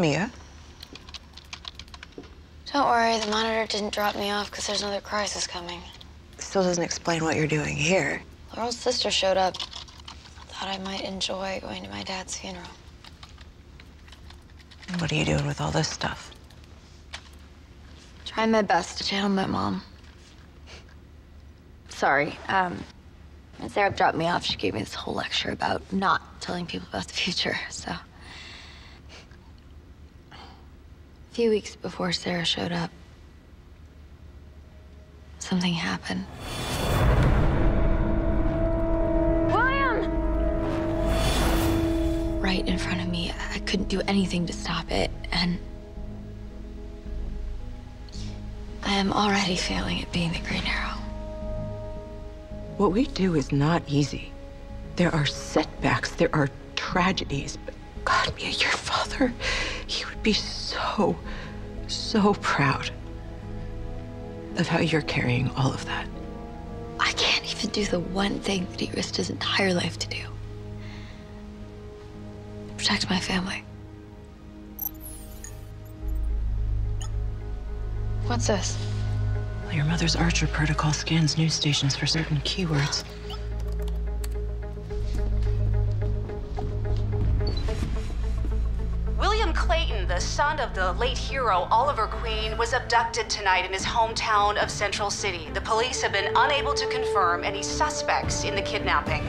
Mia? Don't worry, the monitor didn't drop me off because there's another crisis coming. Still doesn't explain what you're doing here. Laurel's sister showed up. Thought I might enjoy going to my dad's funeral. What are you doing with all this stuff? Trying my best to channel my mom. Sorry, um, when Sara dropped me off, she gave me this whole lecture about not telling people about the future, so. A few weeks before Sara showed up, something happened. William! Right in front of me. I couldn't do anything to stop it, and I am already failing at being the Green Arrow. What we do is not easy. There are setbacks, there are tragedies, but God, Mia, your father, be so, so proud of how you're carrying all of that. I can't even do the one thing that he risked his entire life to do. Protect my family. What's this? Well, your mother's Archer protocol scans news stations for certain keywords. Clayton, the son of the late hero Oliver Queen, was abducted tonight in his hometown of Central City. The police have been unable to confirm any suspects in the kidnapping.